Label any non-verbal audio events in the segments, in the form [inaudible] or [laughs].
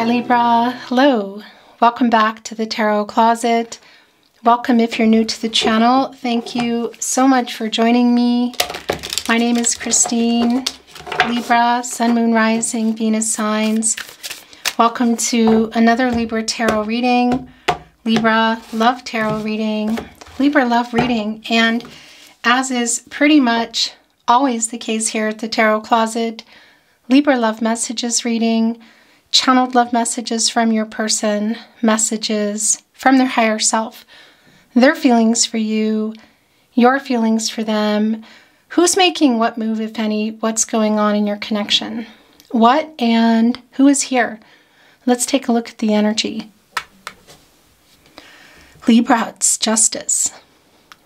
Hi Libra, hello. Welcome back to the Tarot Closet. Welcome if you're new to the channel. Thank you so much for joining me. My name is Christine, Libra, Sun, Moon, Rising, Venus signs. Welcome to another Libra Tarot reading. Libra Love Tarot reading. Libra Love reading. And as is pretty much always the case here at the Tarot Closet, Libra Love Messages reading, channeled love messages from your person, messages from their higher self, their feelings for you, your feelings for them, who's making what move, if any, what's going on in your connection, what and who is here. Let's take a look at the energy. Libra, it's justice.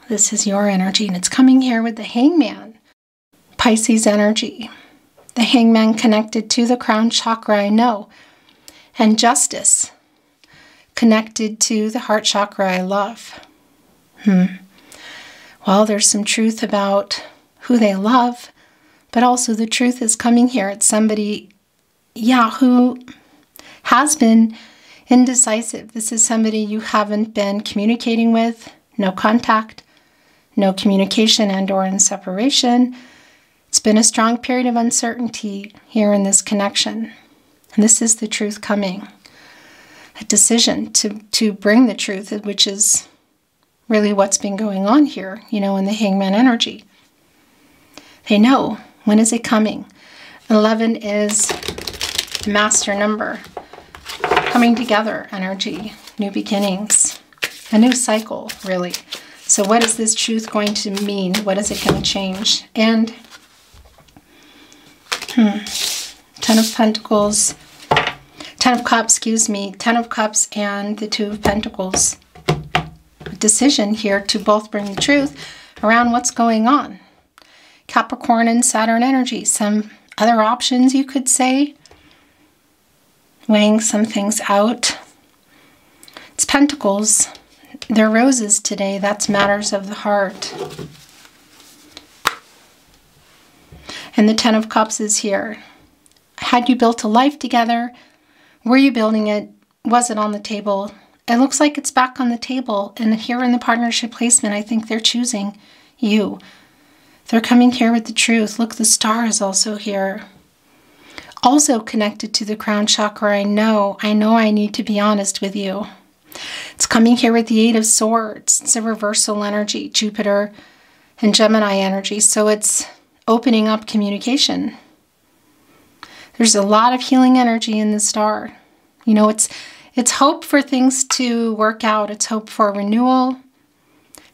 This is your energy, and it's coming here with the hangman. Pisces energy the hangman connected to the crown chakra, I know, and justice connected to the heart chakra, I love. Hmm. Well, there's some truth about who they love, but also the truth is coming here. It's somebody, yeah, who has been indecisive. This is somebody you haven't been communicating with, no contact, no communication and or in separation it's been a strong period of uncertainty here in this connection. And this is the truth coming. A decision to, to bring the truth, which is really what's been going on here, you know, in the hangman energy. They know when is it coming. 11 is the master number. Coming together energy, new beginnings, a new cycle, really. So, what is this truth going to mean? What is it going to change? And Hmm. Ten of Pentacles. Ten of Cups, excuse me. Ten of Cups and the Two of Pentacles. A decision here to both bring the truth around what's going on. Capricorn and Saturn energy. Some other options you could say. Weighing some things out. It's Pentacles. They're roses today. That's matters of the heart. And the Ten of Cups is here. Had you built a life together? Were you building it? Was it on the table? It looks like it's back on the table. And here in the partnership placement, I think they're choosing you. They're coming here with the truth. Look, the star is also here. Also connected to the crown chakra, I know, I know I need to be honest with you. It's coming here with the Eight of Swords. It's a reversal energy, Jupiter and Gemini energy. So it's opening up communication. There's a lot of healing energy in the star. You know, it's it's hope for things to work out. It's hope for renewal.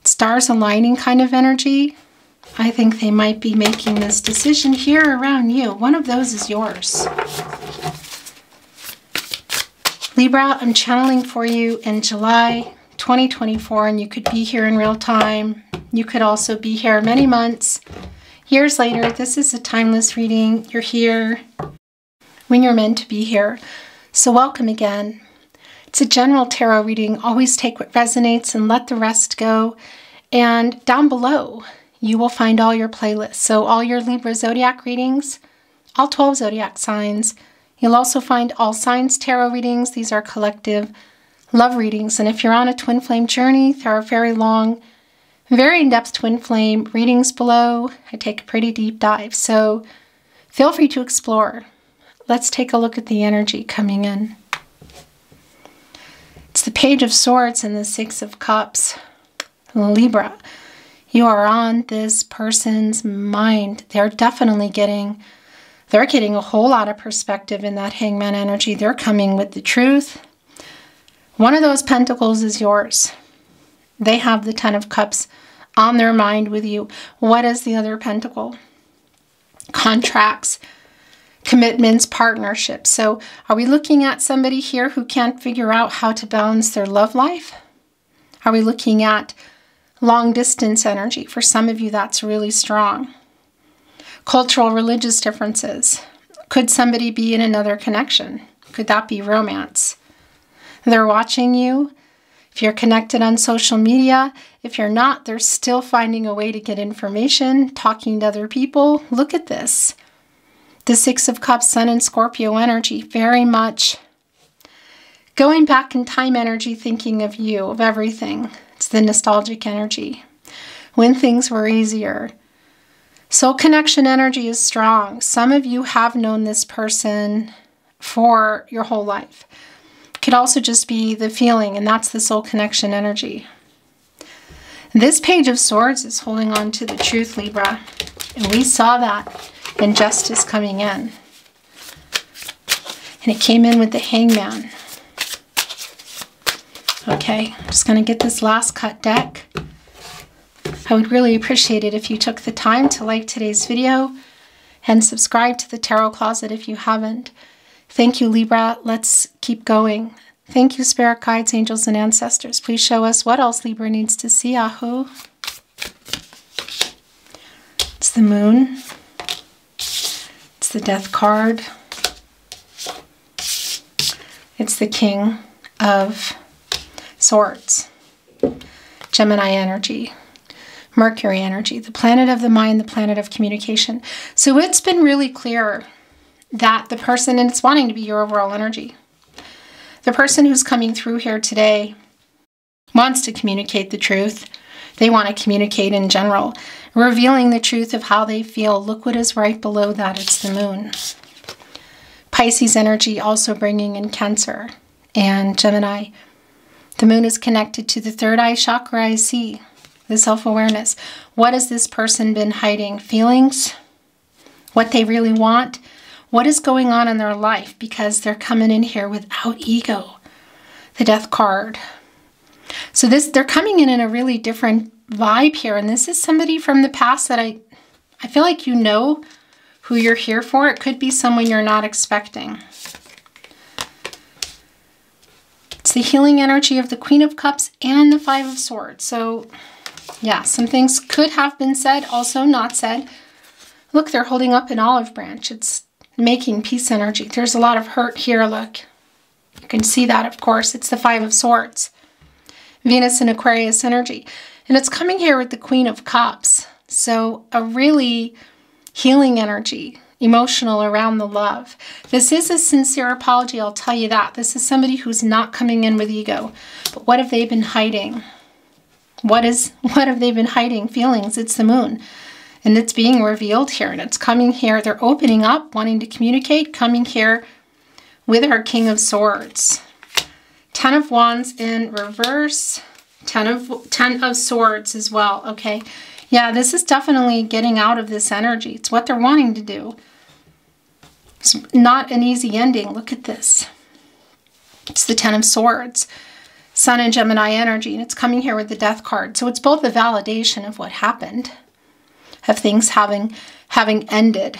Stars aligning kind of energy. I think they might be making this decision here around you. One of those is yours. Libra, I'm channeling for you in July 2024, and you could be here in real time. You could also be here many months Years later, this is a timeless reading. You're here when you're meant to be here. So, welcome again. It's a general tarot reading. Always take what resonates and let the rest go. And down below, you will find all your playlists. So, all your Libra zodiac readings, all 12 zodiac signs. You'll also find all signs tarot readings. These are collective love readings. And if you're on a twin flame journey, there are very long very in-depth twin flame readings below. I take a pretty deep dive, so feel free to explore. Let's take a look at the energy coming in. It's the Page of Swords and the Six of Cups. Libra, you are on this person's mind. They're definitely getting, they're getting a whole lot of perspective in that hangman energy. They're coming with the truth. One of those pentacles is yours. They have the Ten of Cups on their mind with you. What is the other pentacle? Contracts, commitments, partnerships. So, are we looking at somebody here who can't figure out how to balance their love life? Are we looking at long distance energy? For some of you, that's really strong. Cultural, religious differences. Could somebody be in another connection? Could that be romance? They're watching you if you're connected on social media, if you're not, they're still finding a way to get information, talking to other people. Look at this. The Six of Cups, Sun and Scorpio energy, very much Going back in time energy, thinking of you, of everything. It's the nostalgic energy. When things were easier. Soul connection energy is strong. Some of you have known this person for your whole life. Could also just be the feeling, and that's the soul connection energy. This Page of Swords is holding on to the truth, Libra. And we saw that in justice coming in. And it came in with the hangman. Okay, I'm just going to get this last cut deck. I would really appreciate it if you took the time to like today's video and subscribe to the Tarot Closet if you haven't. Thank you, Libra. Let's keep going. Thank you, Spirit Guides, Angels, and Ancestors. Please show us what else Libra needs to see, Aho. It's the Moon. It's the Death card. It's the King of Swords. Gemini energy. Mercury energy, the planet of the mind, the planet of communication. So it's been really clear that the person, and it's wanting to be your overall energy, the person who's coming through here today wants to communicate the truth. They want to communicate in general, revealing the truth of how they feel. Look what is right below that. It's the moon. Pisces energy also bringing in Cancer and Gemini. The moon is connected to the third eye chakra I see, the self awareness. What has this person been hiding? Feelings? What they really want? What is going on in their life because they're coming in here without ego. The death card. So this they're coming in in a really different vibe here and this is somebody from the past that I I feel like you know who you're here for. It could be someone you're not expecting. It's the healing energy of the Queen of Cups and the Five of Swords. So yeah, some things could have been said, also not said. Look, they're holding up an olive branch. It's making peace energy. There's a lot of hurt here, look. You can see that, of course. It's the Five of Swords. Venus and Aquarius energy. And it's coming here with the Queen of Cups. So a really healing energy, emotional around the love. This is a sincere apology, I'll tell you that. This is somebody who's not coming in with ego. But what have they been hiding? What is [laughs] what have they been hiding? Feelings. It's the moon and it's being revealed here and it's coming here. They're opening up, wanting to communicate, coming here with our King of Swords. Ten of Wands in reverse, Ten of, Ten of Swords as well, okay? Yeah, this is definitely getting out of this energy. It's what they're wanting to do. It's not an easy ending. Look at this. It's the Ten of Swords. Sun and Gemini energy, and it's coming here with the Death card. So it's both a validation of what happened of things having having ended.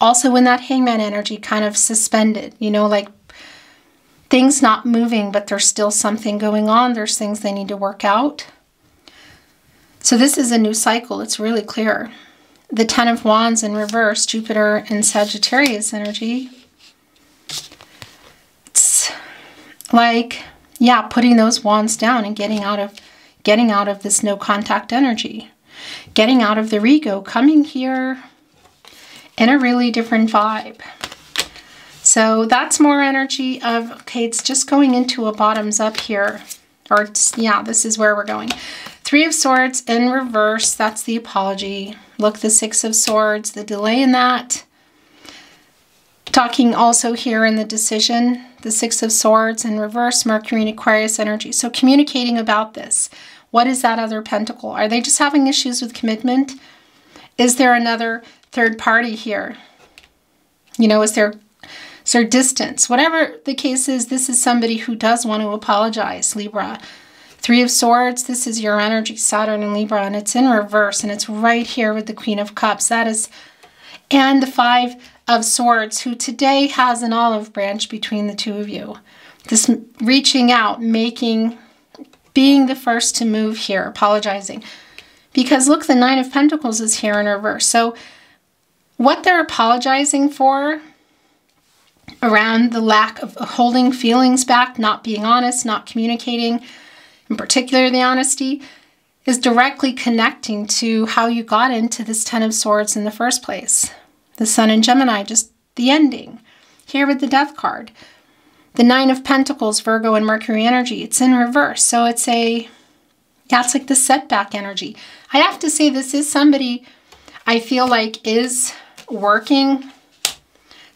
Also when that hangman energy kind of suspended, you know, like things not moving, but there's still something going on. There's things they need to work out. So this is a new cycle. It's really clear. The Ten of Wands in reverse, Jupiter and Sagittarius energy. It's like, yeah, putting those wands down and getting out of getting out of this no contact energy getting out of their ego, coming here in a really different vibe. So that's more energy of, okay, it's just going into a bottoms up here. Or, yeah, this is where we're going. Three of Swords in reverse, that's the apology. Look, the Six of Swords, the delay in that. Talking also here in the decision, the Six of Swords in reverse, Mercury and Aquarius energy. So communicating about this. What is that other pentacle? Are they just having issues with commitment? Is there another third party here? You know, is there, is there distance? Whatever the case is, this is somebody who does want to apologize, Libra. Three of Swords, this is your energy, Saturn and Libra, and it's in reverse, and it's right here with the Queen of Cups. That is, and the Five of Swords, who today has an olive branch between the two of you. This reaching out, making being the first to move here, apologizing. Because look, the Nine of Pentacles is here in reverse. So what they're apologizing for around the lack of holding feelings back, not being honest, not communicating, in particular the honesty, is directly connecting to how you got into this Ten of Swords in the first place. The Sun and Gemini, just the ending. Here with the Death card. The Nine of Pentacles, Virgo and Mercury energy, it's in reverse. So it's a, that's like the setback energy. I have to say, this is somebody I feel like is working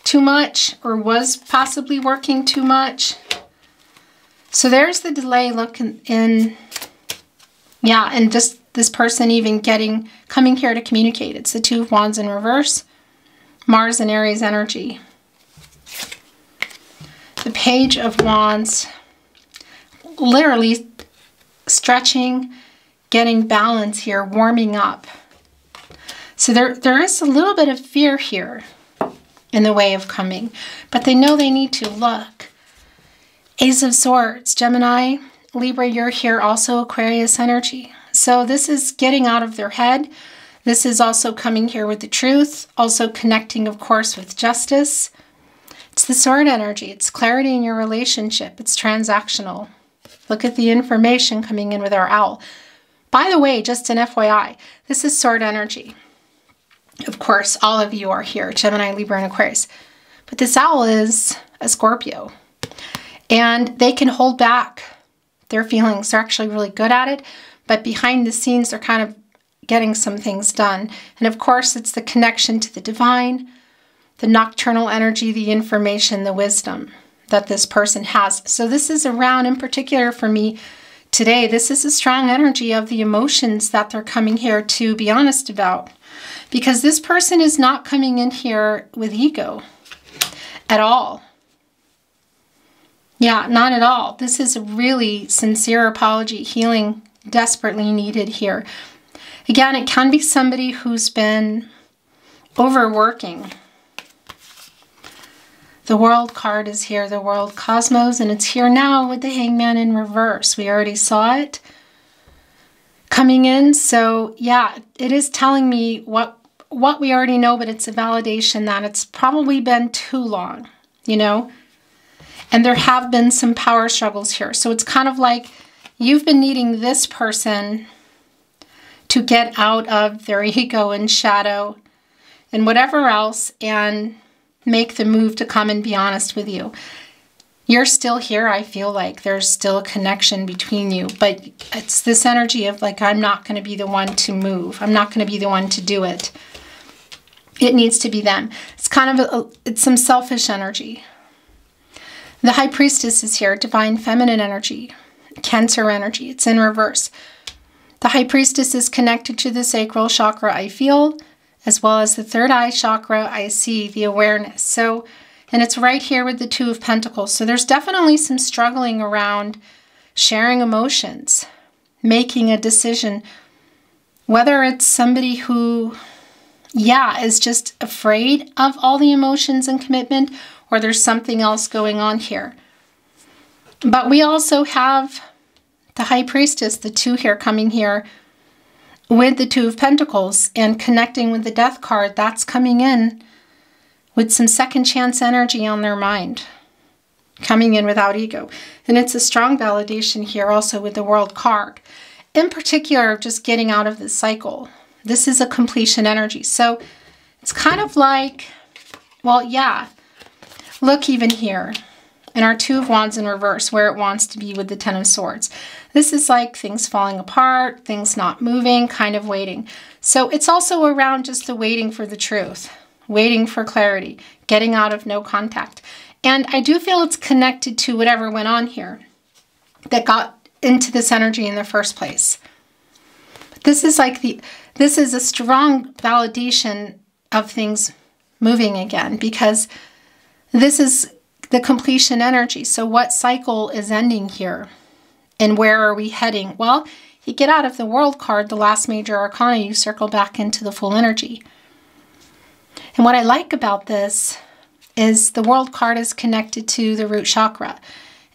too much or was possibly working too much. So there's the delay look in, yeah, and just this person even getting, coming here to communicate. It's the Two of Wands in reverse, Mars and Aries energy. The Page of Wands, literally stretching, getting balance here, warming up. So there, there is a little bit of fear here in the way of coming, but they know they need to look. Ace of Swords, Gemini, Libra, you're here also Aquarius energy. So this is getting out of their head. This is also coming here with the truth, also connecting, of course, with justice. It's the sword energy. It's clarity in your relationship. It's transactional. Look at the information coming in with our owl. By the way, just an FYI, this is sword energy. Of course, all of you are here, Gemini, Libra, and Aquarius. But this owl is a Scorpio. And they can hold back their feelings. They're actually really good at it. But behind the scenes, they're kind of getting some things done. And of course, it's the connection to the divine, the nocturnal energy, the information, the wisdom that this person has. So this is around in particular for me today. This is a strong energy of the emotions that they're coming here to be honest about because this person is not coming in here with ego at all. Yeah, not at all. This is a really sincere apology, healing desperately needed here. Again, it can be somebody who's been overworking. The World card is here, the World Cosmos, and it's here now with the Hangman in reverse. We already saw it coming in. So yeah, it is telling me what what we already know, but it's a validation that it's probably been too long, you know? And there have been some power struggles here. So it's kind of like you've been needing this person to get out of their [laughs] ego and shadow and whatever else and make the move to come and be honest with you you're still here. I feel like there's still a connection between you, but it's this energy of like, I'm not going to be the one to move. I'm not going to be the one to do it. It needs to be them. It's kind of, a, it's some selfish energy. The High Priestess is here, divine feminine energy, Cancer energy. It's in reverse. The High Priestess is connected to the sacral chakra I feel, as well as the third eye chakra I see, the awareness. So and it's right here with the Two of Pentacles. So there's definitely some struggling around sharing emotions, making a decision, whether it's somebody who, yeah, is just afraid of all the emotions and commitment, or there's something else going on here. But we also have the High Priestess, the two here coming here with the Two of Pentacles and connecting with the Death card. That's coming in with some second chance energy on their mind, coming in without ego. And it's a strong validation here also with the world card. In particular, just getting out of this cycle. This is a completion energy. So it's kind of like, well, yeah, look even here in our Two of Wands in reverse, where it wants to be with the Ten of Swords. This is like things falling apart, things not moving, kind of waiting. So it's also around just the waiting for the truth waiting for clarity, getting out of no contact. And I do feel it's connected to whatever went on here that got into this energy in the first place. This is like the this is a strong validation of things moving again because this is the completion energy. So what cycle is ending here? And where are we heading? Well, you get out of the world card, the last major arcana, you circle back into the full energy. And what I like about this is the world card is connected to the root chakra.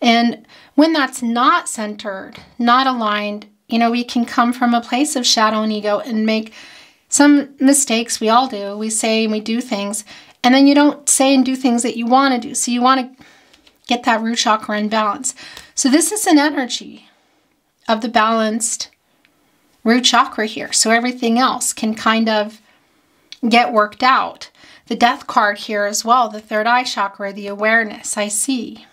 And when that's not centered, not aligned, you know, we can come from a place of shadow and ego and make some mistakes. We all do. We say and we do things, and then you don't say and do things that you want to do. So you want to get that root chakra in balance. So this is an energy of the balanced root chakra here. So everything else can kind of get worked out. The death card here as well, the third eye chakra, the awareness, I see.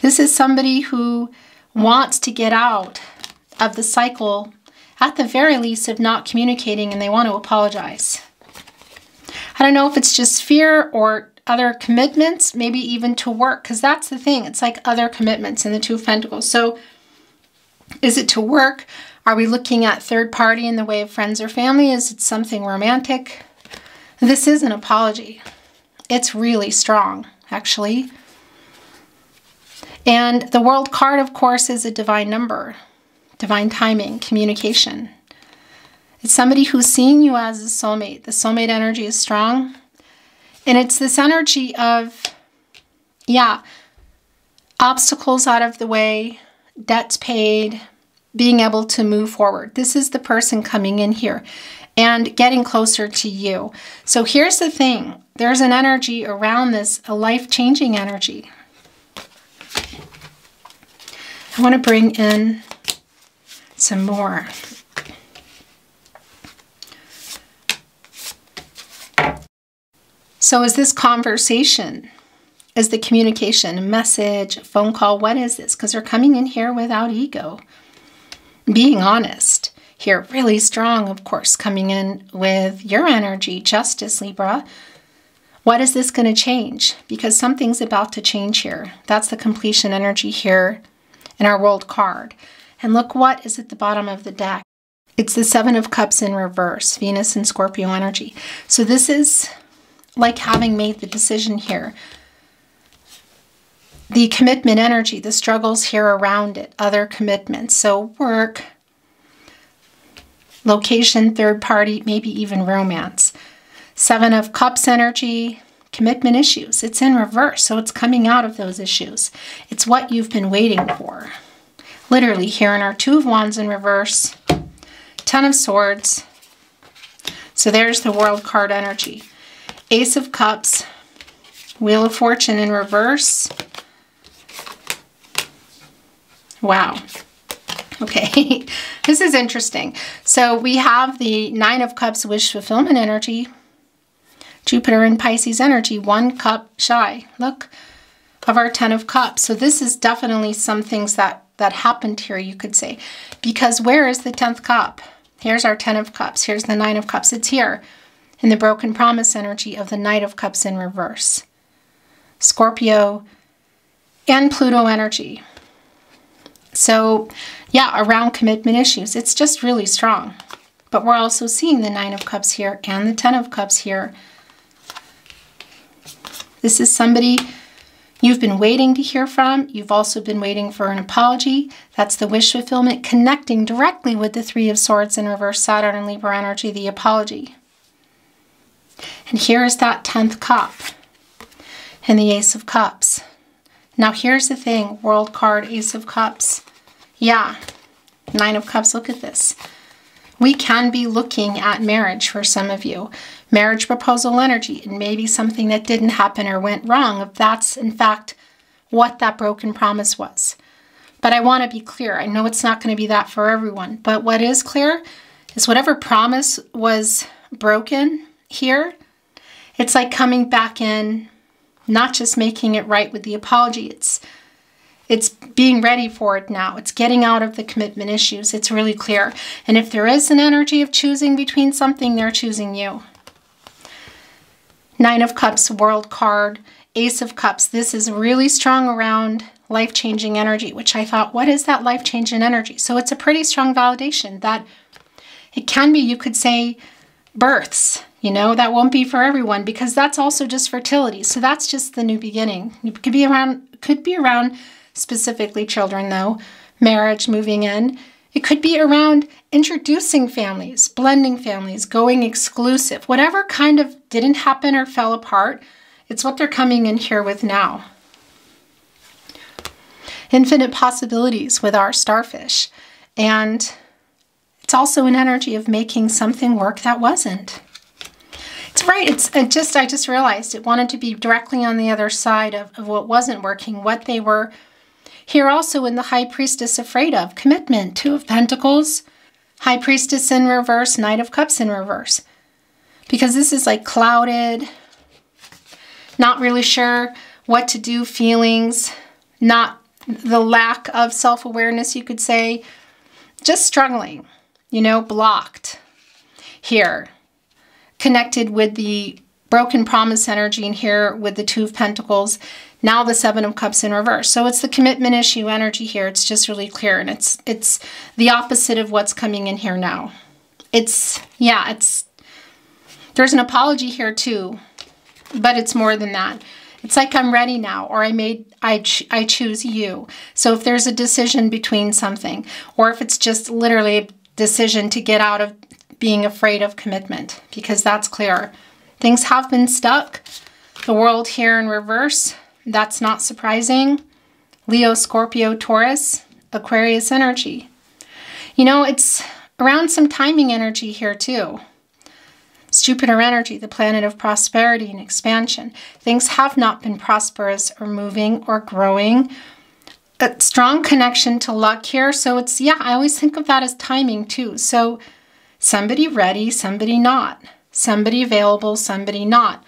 This is somebody who wants to get out of the cycle, at the very least, of not communicating and they want to apologize. I don't know if it's just fear or other commitments, maybe even to work, because that's the thing. It's like other commitments in the Two of Pentacles. So is it to work? Are we looking at third party in the way of friends or family? Is it something romantic? This is an apology. It's really strong, actually. And the world card, of course, is a divine number, divine timing, communication. It's somebody who's seeing you as a soulmate. The soulmate energy is strong. And it's this energy of, yeah, obstacles out of the way, debts paid, being able to move forward. This is the person coming in here and getting closer to you. So here's the thing there's an energy around this, a life changing energy. I want to bring in some more. So, is this conversation? Is the communication message, phone call? What is this? Because they're coming in here without ego. Being honest here, really strong, of course, coming in with your energy, Justice, Libra. What is this going to change? Because something's about to change here. That's the completion energy here in our world card. And look what is at the bottom of the deck. It's the Seven of Cups in reverse, Venus and Scorpio energy. So this is like having made the decision here. The commitment energy, the struggles here around it, other commitments. So work, location, third party, maybe even romance. Seven of Cups energy, commitment issues. It's in reverse, so it's coming out of those issues. It's what you've been waiting for. Literally, here in our Two of Wands in reverse, Ten of Swords. So there's the World card energy. Ace of Cups, Wheel of Fortune in reverse. Wow. Okay, [laughs] this is interesting. So we have the Nine of Cups wish fulfillment energy, Jupiter in Pisces energy, one cup shy. Look, of our Ten of Cups. So this is definitely some things that, that happened here, you could say. Because where is the 10th cup? Here's our Ten of Cups. Here's the Nine of Cups. It's here in the broken promise energy of the Knight of Cups in reverse. Scorpio and Pluto energy. So, yeah, around commitment issues, it's just really strong. But we're also seeing the Nine of Cups here and the Ten of Cups here. This is somebody you've been waiting to hear from. You've also been waiting for an apology. That's the wish fulfillment connecting directly with the Three of Swords in reverse Saturn and Libra energy, the apology. And here is that 10th cup and the Ace of Cups. Now here's the thing, World card, Ace of Cups. Yeah, Nine of Cups, look at this. We can be looking at marriage for some of you. Marriage proposal energy, and maybe something that didn't happen or went wrong, if that's in fact what that broken promise was. But I want to be clear. I know it's not going to be that for everyone, but what is clear is whatever promise was broken here, it's like coming back in, not just making it right with the apology. It's it's being ready for it now. It's getting out of the commitment issues. It's really clear. And if there is an energy of choosing between something, they're choosing you. Nine of Cups, World card, Ace of Cups. This is really strong around life changing energy, which I thought, what is that life changing energy? So it's a pretty strong validation that it can be, you could say, births. You know, that won't be for everyone because that's also just fertility. So that's just the new beginning. It could be around could be around specifically children though, marriage, moving in. It could be around introducing families, blending families, going exclusive. Whatever kind of didn't happen or fell apart, it's what they're coming in here with now. Infinite possibilities with our starfish. And it's also an energy of making something work that wasn't. It's right. It's it just I just realized it wanted to be directly on the other side of, of what wasn't working, what they were here also in the High Priestess afraid of. Commitment, Two of Pentacles, High Priestess in reverse, Knight of Cups in reverse. Because this is like clouded, not really sure what to do, feelings, not the lack of self awareness, you could say, just struggling, you know, blocked here, connected with the broken promise energy in here with the Two of Pentacles. Now the Seven of Cups in reverse. So it's the commitment issue energy here. It's just really clear. And it's it's the opposite of what's coming in here now. It's, yeah, it's, there's an apology here too, but it's more than that. It's like I'm ready now, or I made, I, ch I choose you. So if there's a decision between something, or if it's just literally decision to get out of being afraid of commitment, because that's clear. Things have been stuck. The world here in reverse, that's not surprising. Leo, Scorpio, Taurus, Aquarius energy. You know, it's around some timing energy here too. Jupiter energy, the planet of prosperity and expansion. Things have not been prosperous or moving or growing. A strong connection to luck here. So it's, yeah, I always think of that as timing too. So somebody ready, somebody not. Somebody available, somebody not.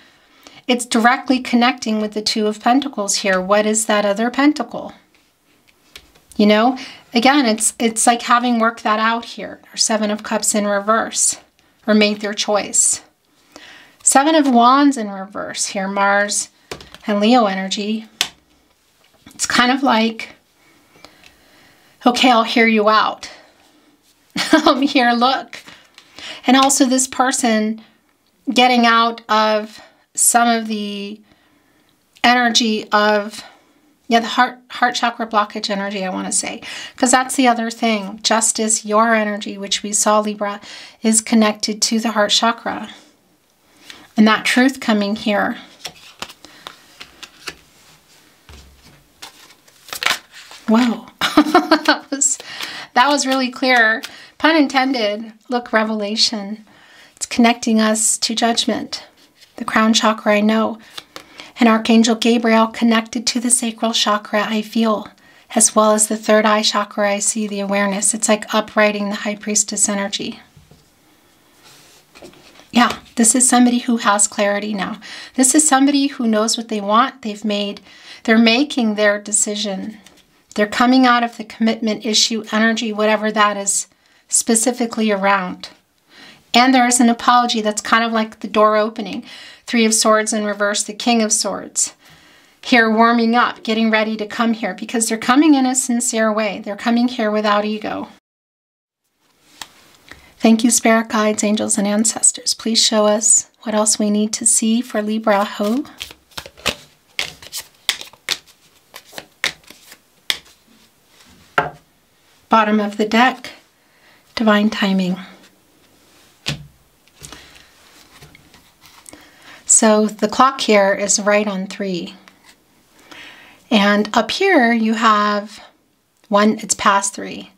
It's directly connecting with the Two of Pentacles here. What is that other pentacle? You know, again, it's it's like having worked that out here. Or Seven of Cups in reverse, or made their choice. Seven of Wands in reverse here, Mars and Leo energy. It's kind of like, okay, I'll hear you out. I'm [laughs] um, here, look. And also this person getting out of some of the energy of yeah, the heart heart chakra blockage energy, I want to say. Because that's the other thing. Justice, your energy, which we saw Libra, is connected to the heart chakra. And that truth coming here. Whoa. [laughs] that was that was really clear. Pun intended. Look, revelation. It's connecting us to judgment. The crown chakra, I know and Archangel Gabriel connected to the sacral chakra I feel, as well as the third eye chakra I see the awareness. It's like uprighting the high priestess energy. Yeah, this is somebody who has clarity now. This is somebody who knows what they want. They've made, they're making their decision. They're coming out of the commitment issue energy, whatever that is specifically around. And there is an apology that's kind of like the door opening. Three of Swords in reverse, the King of Swords. Here, warming up, getting ready to come here because they're coming in a sincere way. They're coming here without ego. Thank you, Spirit Guides, Angels, and Ancestors. Please show us what else we need to see for Libra Ho. Bottom of the deck, Divine Timing. So the clock here is right on three. And up here you have one, it's past three.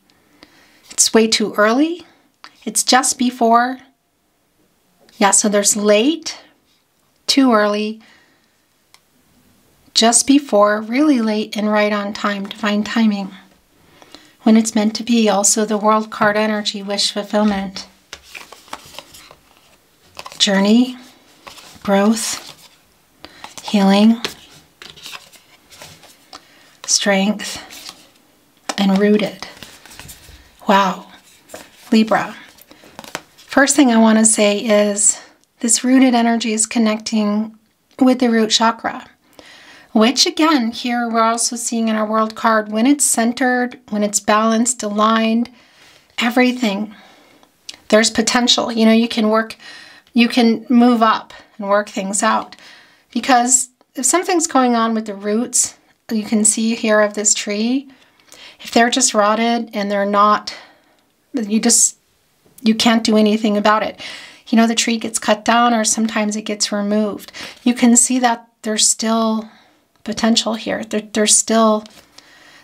It's way too early. It's just before. Yeah, so there's late, too early, just before, really late, and right on time, divine timing. When it's meant to be, also the world card energy, wish fulfillment. Journey, growth, healing, strength, and rooted. Wow. Libra. First thing I want to say is this rooted energy is connecting with the root chakra, which again, here we're also seeing in our world card when it's centered, when it's balanced, aligned, everything. There's potential. You know, you can work, you can move up and work things out. Because if something's going on with the roots, you can see here of this tree, if they're just rotted and they're not, you just, you can't do anything about it. You know, the tree gets cut down or sometimes it gets removed. You can see that there's still potential here. There, there's still,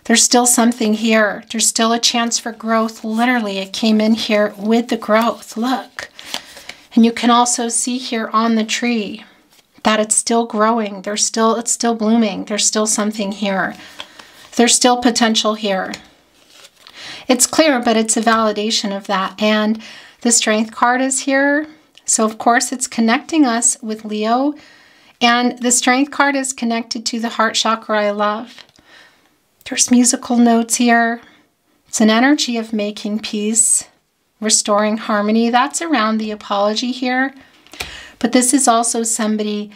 there's still something here. There's still a chance for growth. Literally, it came in here with the growth. Look. And you can also see here on the tree that it's still growing. There's still, it's still blooming. There's still something here. There's still potential here. It's clear, but it's a validation of that. And the strength card is here. So of course it's connecting us with Leo. And the strength card is connected to the heart chakra I love. There's musical notes here. It's an energy of making peace, restoring harmony. That's around the apology here. But this is also somebody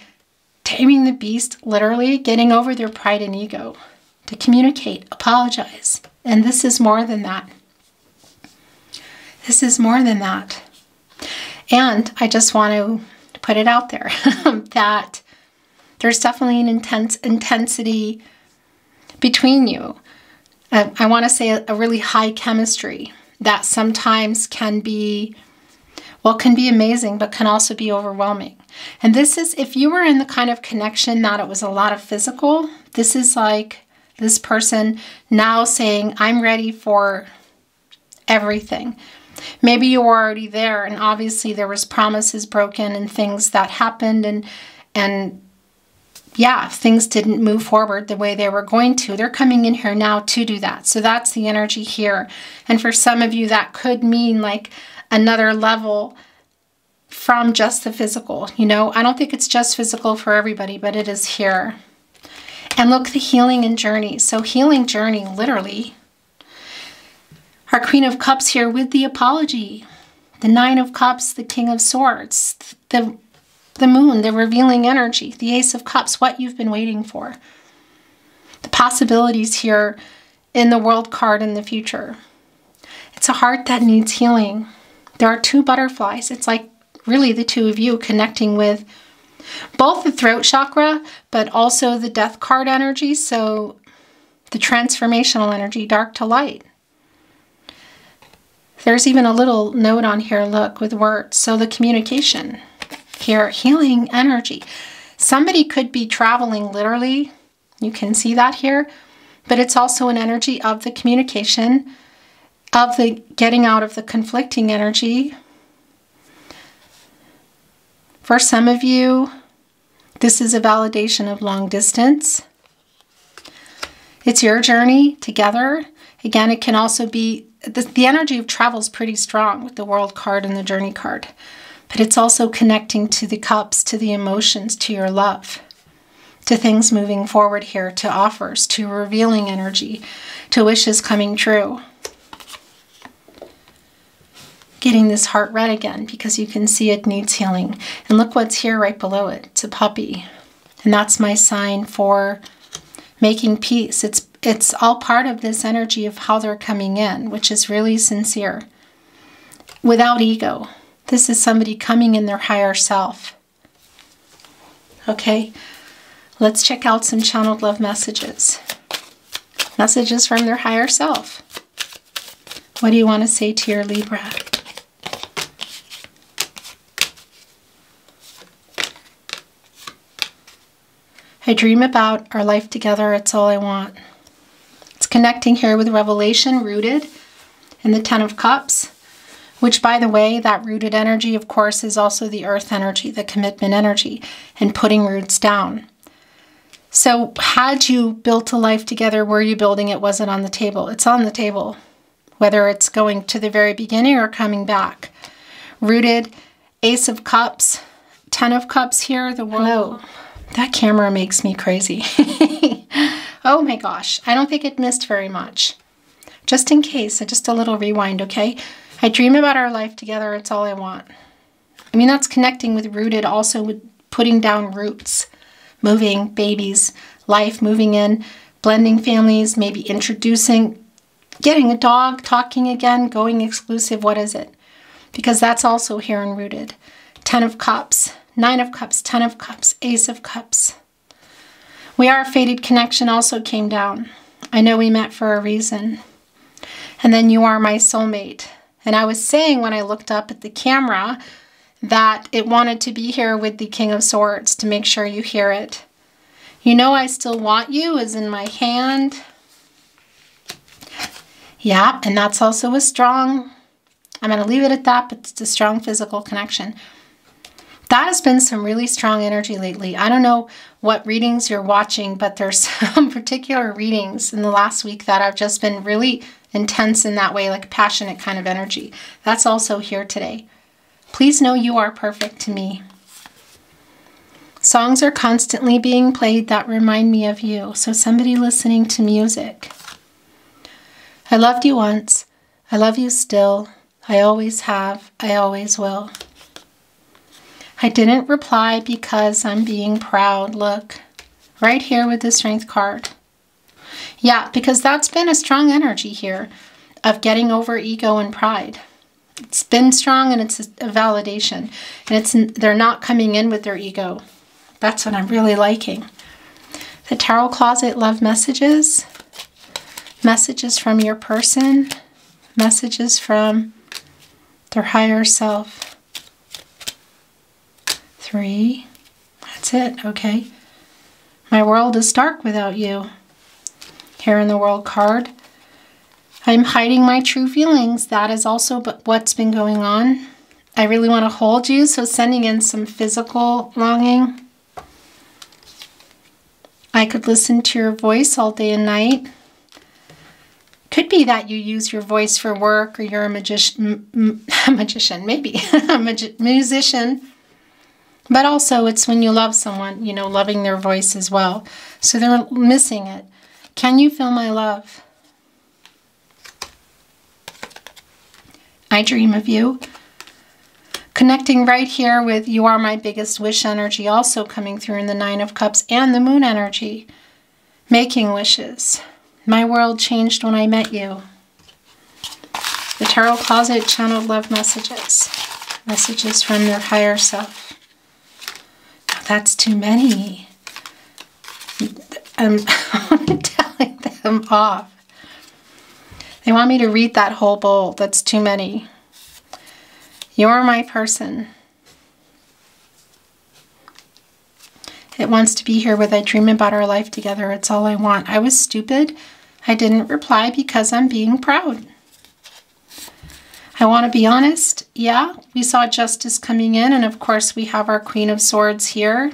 taming the beast, literally getting over their pride and ego to communicate, apologize. And this is more than that. This is more than that. And I just want to put it out there [laughs] that there's definitely an intense intensity between you. Uh, I want to say a, a really high chemistry that sometimes can be, well, can be amazing, but can also be overwhelming. And this is, if you were in the kind of connection that it was a lot of physical, this is like this person now saying, I'm ready for everything. Maybe you were already there and obviously there was promises broken and things that happened and and yeah, things didn't move forward the way they were going to. They're coming in here now to do that. So that's the energy here. And for some of you, that could mean like another level from just the physical. You know, I don't think it's just physical for everybody, but it is here. And look, the healing and journey. So, healing journey, literally. Our Queen of Cups here with the apology. The Nine of Cups, the King of Swords, the the moon, the revealing energy, the Ace of Cups, what you've been waiting for. The possibilities here in the World card in the future. It's a heart that needs healing. There are two butterflies. It's like really the two of you connecting with both the throat chakra, but also the death card energy. So the transformational energy, dark to light. There's even a little note on here, look, with words. So the communication here, healing energy. Somebody could be traveling literally. You can see that here. But it's also an energy of the communication, of the getting out of the conflicting energy. For some of you, this is a validation of long distance. It's your journey together. Again, it can also be the, the energy of travel is pretty strong with the world card and the journey card but it's also connecting to the cups, to the emotions, to your love, to things moving forward here, to offers, to revealing energy, to wishes coming true. Getting this heart red again because you can see it needs healing. And look what's here right below it. It's a puppy. And that's my sign for making peace. It's it's all part of this energy of how they're coming in, which is really sincere. Without ego. This is somebody coming in their higher self. Okay, let's check out some channeled love messages. Messages from their higher self. What do you want to say to your Libra? I dream about our life together. It's all I want. It's connecting here with Revelation, rooted in the Ten of Cups which, by the way, that rooted energy, of course, is also the earth energy, the commitment energy, and putting roots down. So, had you built a life together, were you building it? Was it on the table? It's on the table, whether it's going to the very beginning or coming back. Rooted, Ace of Cups, Ten of Cups here, the world. Hello. That camera makes me crazy. [laughs] oh my gosh, I don't think it missed very much. Just in case, just a little rewind, okay? I dream about our life together. It's all I want. I mean, that's connecting with rooted, also with putting down roots, moving babies, life, moving in, blending families, maybe introducing, getting a dog, talking again, going exclusive. What is it? Because that's also here in rooted. Ten of Cups, Nine of Cups, Ten of Cups, Ace of Cups. We are a fated connection also came down. I know we met for a reason. And then you are my soulmate. And I was saying when I looked up at the camera that it wanted to be here with the King of Swords to make sure you hear it. You know I still want you is in my hand. Yeah, and that's also a strong, I'm going to leave it at that, but it's a strong physical connection. That has been some really strong energy lately. I don't know what readings you're watching, but there's [laughs] some particular readings in the last week that I've just been really intense in that way, like passionate kind of energy. That's also here today. Please know you are perfect to me. Songs are constantly being played that remind me of you. So somebody listening to music, I loved you once. I love you still. I always have. I always will. I didn't reply because I'm being proud. Look, right here with the strength card. Yeah, because that's been a strong energy here of getting over ego and pride. It's been strong and it's a validation. And it's they're not coming in with their ego. That's what I'm really liking. The Tarot Closet Love Messages. Messages from your person. Messages from their higher self. Three. That's it. Okay. My world is dark without you. Here in the World card. I'm hiding my true feelings. That is also what's been going on. I really want to hold you, so sending in some physical longing. I could listen to your voice all day and night. Could be that you use your voice for work or you're a magician, [laughs] magician maybe, [laughs] a musician. But also it's when you love someone, you know, loving their voice as well. So they're missing it. Can you feel my love? I dream of you. Connecting right here with you are my biggest wish energy, also coming through in the Nine of Cups and the Moon energy. Making wishes. My world changed when I met you. The Tarot Closet channeled love messages. Messages from their higher self. That's too many. [laughs] Um, [laughs] oh I'm telling them off. They want me to read that whole bowl. That's too many. You're my person. It wants to be here with I dream about our life together. It's all I want. I was stupid. I didn't reply because I'm being proud. I want to be honest. Yeah, we saw justice coming in, and of course, we have our Queen of Swords here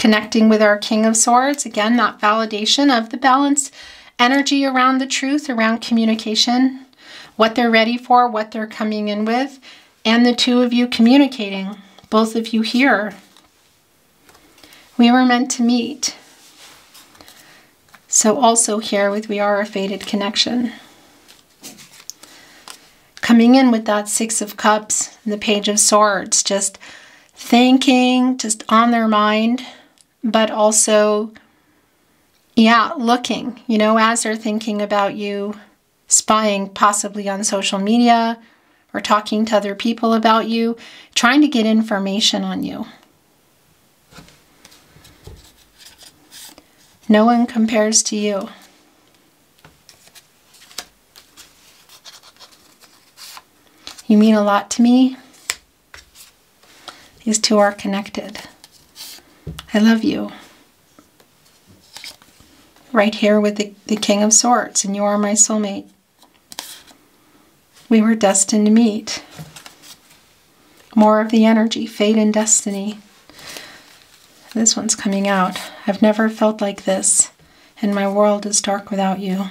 connecting with our King of Swords. Again, that validation of the balance energy around the truth, around communication, what they're ready for, what they're coming in with, and the two of you communicating, both of you here. We were meant to meet. So also here with We Are a Fated Connection. Coming in with that Six of Cups and the Page of Swords, just thinking, just on their mind, but also yeah, looking, you know, as they're thinking about you, spying possibly on social media or talking to other people about you, trying to get information on you. No one compares to you. You mean a lot to me. These two are connected. I love you right here with the, the King of Swords, and you are my soulmate. We were destined to meet. More of the energy, fate and destiny. This one's coming out. I've never felt like this, and my world is dark without you.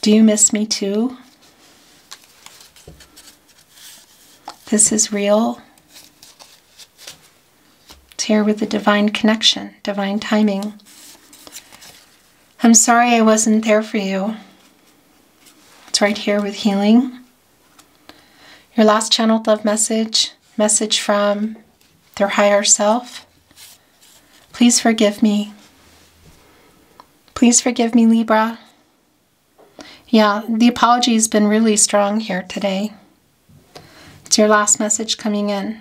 Do you miss me too? This is real. Here with the divine connection, divine timing. I'm sorry I wasn't there for you. It's right here with healing. Your last channeled love message, message from their higher self. Please forgive me. Please forgive me, Libra. Yeah, the apology has been really strong here today. It's your last message coming in.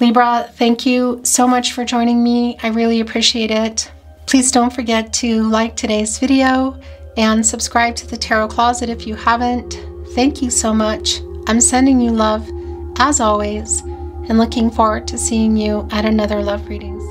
Libra, thank you so much for joining me. I really appreciate it. Please don't forget to like today's video and subscribe to the Tarot Closet if you haven't. Thank you so much. I'm sending you love as always and looking forward to seeing you at another love reading.